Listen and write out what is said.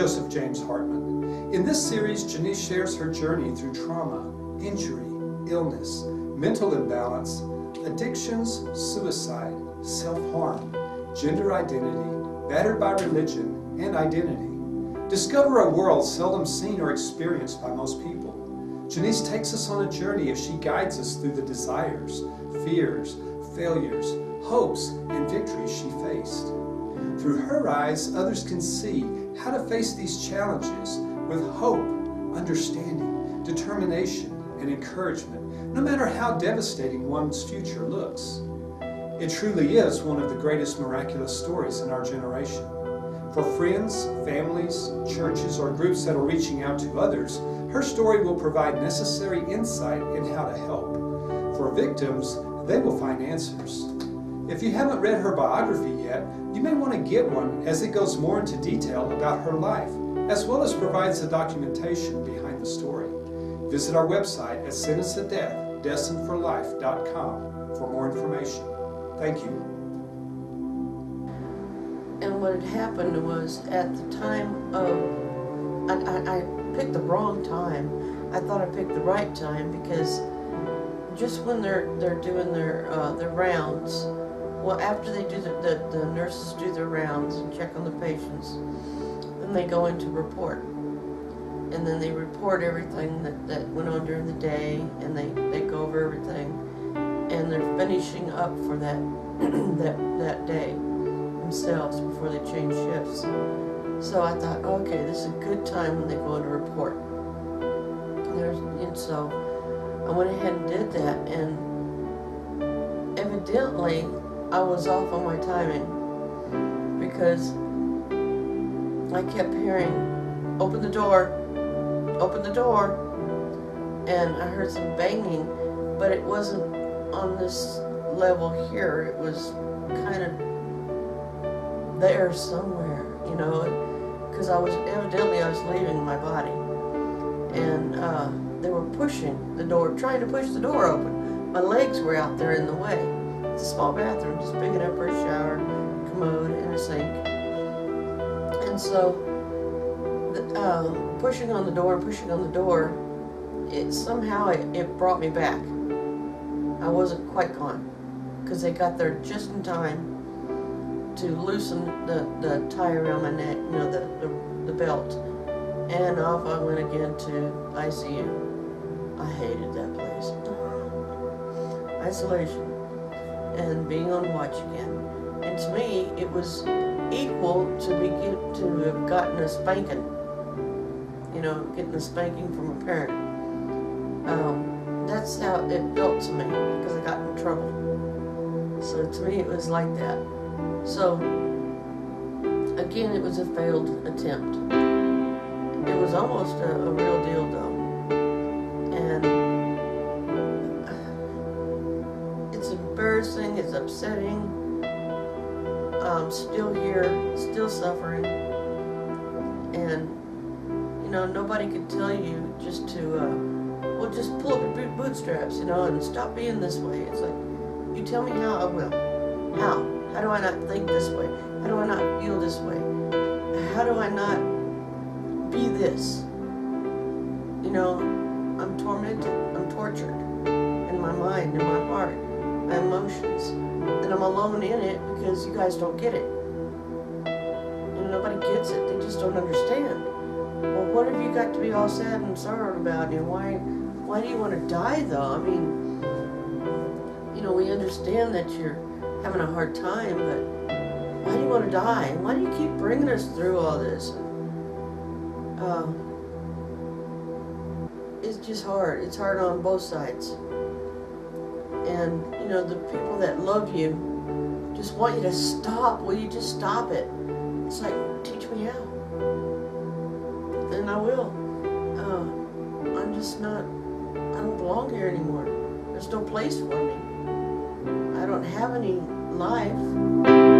Joseph James Hartmann. In this series, Janiece shares her journey through trauma, injury, illness, mental imbalance, addictions, suicide, self-harm, gender identity, battered by religion, and identity. Discover a world seldom seen or experienced by most people. Janiece takes us on a journey as she guides us through the desires, fears, failures, hopes, and victories she faced. Through her eyes, others can see how to face these challenges with hope, understanding, determination, and encouragement, no matter how devastating one's future looks. It truly is one of the greatest miraculous stories in our generation. For friends, families, churches, or groups that are reaching out to others, her story will provide necessary insight in how to help. For victims, they will find answers. If you haven't read her biography yet, you may want to get one as it goes more into detail about her life, as well as provides the documentation behind the story. Visit our website at sentenceofdeath, for life.com for more information. Thank you. And what had happened was at the time of, I, I, I picked the wrong time. I thought I picked the right time because just when they're they're doing their uh, their rounds, well, after they do the, the, the nurses do their rounds and check on the patients, then they go into report, and then they report everything that, that went on during the day, and they they go over everything, and they're finishing up for that that that day themselves before they change shifts. So I thought, okay, this is a good time when they go into report. There's, and so I went ahead and did that, and evidently I was off on my timing because I kept hearing, open the door, open the door, and I heard some banging, but it wasn't on this level here. It was kind of there somewhere, you know, because I was evidently I was leaving my body, and uh, they were pushing the door, trying to push the door open. My legs were out there in the way. It's a small bathroom, just big enough for a shower, commode, and a sink. And so, uh, pushing on the door, pushing on the door, it somehow it, it brought me back. I wasn't quite gone because they got there just in time to loosen the, the tie around my neck, you know, the, the, the belt. And off I went again to ICU. I hated that place. Isolation and being on watch again. And to me, it was equal to be to have gotten a spanking. You know, getting a spanking from a parent. Um, that's how it felt to me because I got in trouble. So to me, it was like that. So again, it was a failed attempt. It was almost a, a real deal, though, embarrassing. It's upsetting. I'm still here, still suffering, and you know nobody could tell you just to. Uh, well, just pull up your bootstraps, you know, and stop being this way. It's like, you tell me how, I will. How? How do I not think this way? How do I not feel this way? How do I not be this? You know, I'm tormented. I'm tortured in my mind, in my heart, my emotions. And I'm alone in it because you guys don't get it. Know, nobody gets it. They just don't understand. Well, what have you got to be all sad and sorrowed about? And why why do you want to die though? I mean, you know, we understand that you're having a hard time, but why do you want to die? Why do you keep bringing us through all this? Um, it's just hard. It's hard on both sides. And, you know, the people that love you just want you to stop. Will you just stop it? It's like, teach me how. And I will. Uh, I'm just not I don't belong here anymore. There's no place for me. I don't have any life.